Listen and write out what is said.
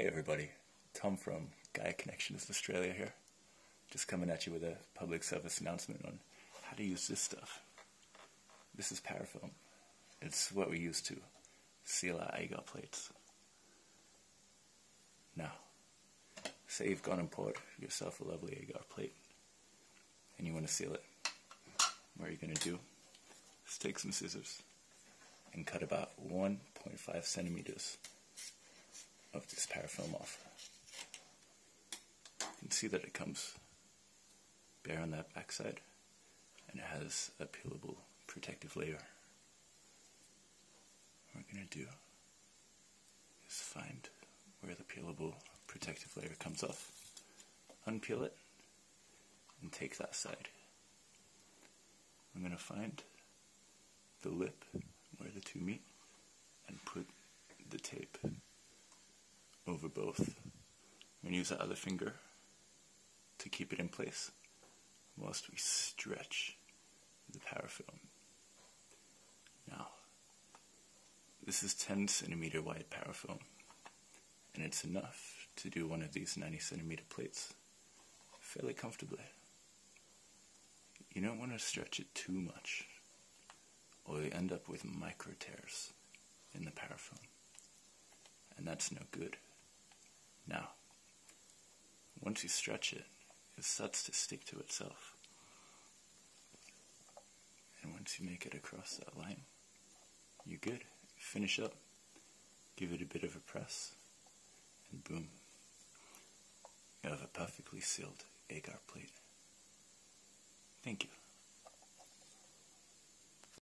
Hey everybody, Tom from Gaia Connections Australia here. Just coming at you with a public service announcement on how to use this stuff. This is parafilm. It's what we use to seal our agar plates. Now, say you've gone and bought yourself a lovely agar plate and you want to seal it. What are you going to do? Is take some scissors and cut about 1.5 centimeters of this parafilm off. You can see that it comes bare on that backside and it has a peelable protective layer. What we're going to do is find where the peelable protective layer comes off, unpeel it, and take that side. I'm going to find the lip where the two meet and put the tape over both. To use that other finger to keep it in place whilst we stretch the parafilm. Now, this is 10 centimeter wide parafilm, and it's enough to do one of these 90 centimeter plates fairly comfortably. You don't want to stretch it too much, or you end up with micro tears in the parafilm, and that's no good. Now, once you stretch it, it starts to stick to itself. And once you make it across that line, you're good. Finish up, give it a bit of a press, and boom, you have a perfectly sealed agar plate. Thank you.